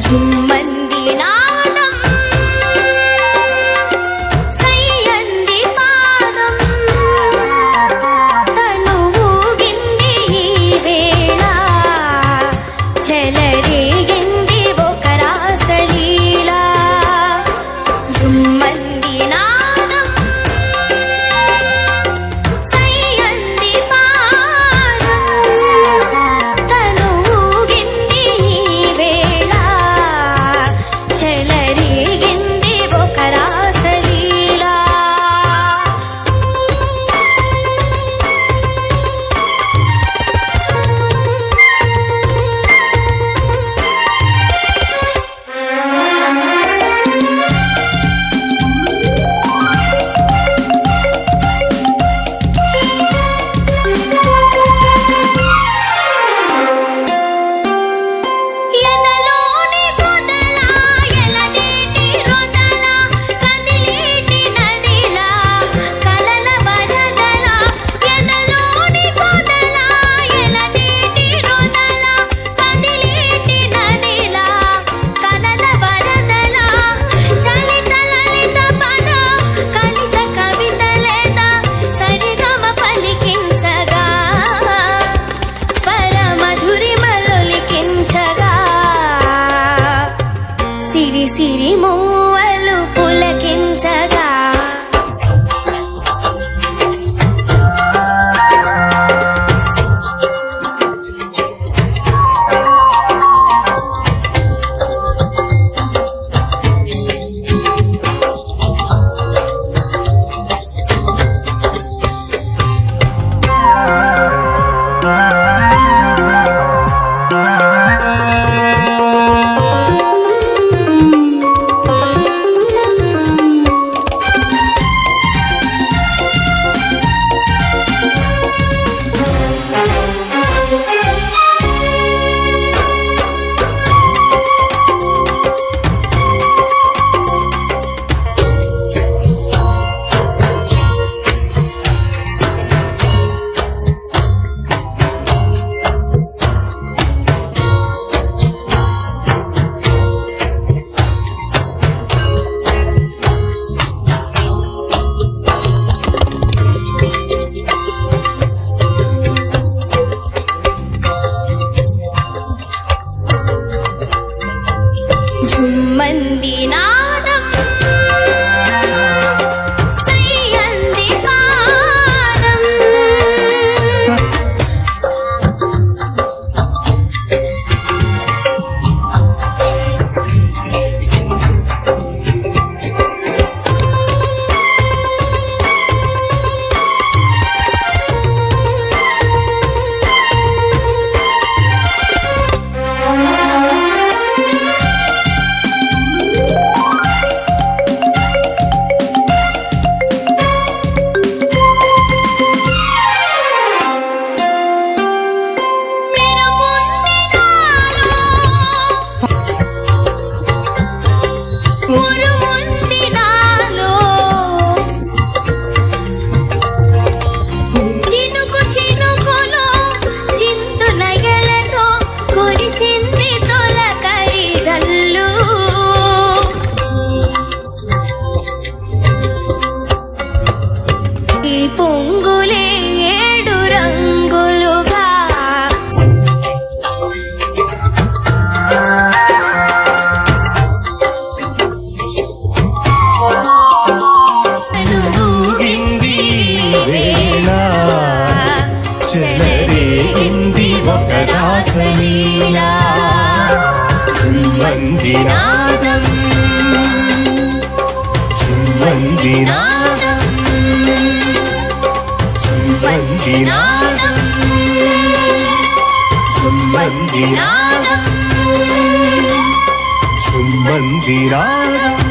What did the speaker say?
झूमर மோ పొంగులే ఏడు రంగులుగా. ఊగింది వేళ చెలరేగింది ఒక చుమ్మంది నాదం சம்மந்திநாதம் சம்மந்திநாதம் சம்மந்திநாதம்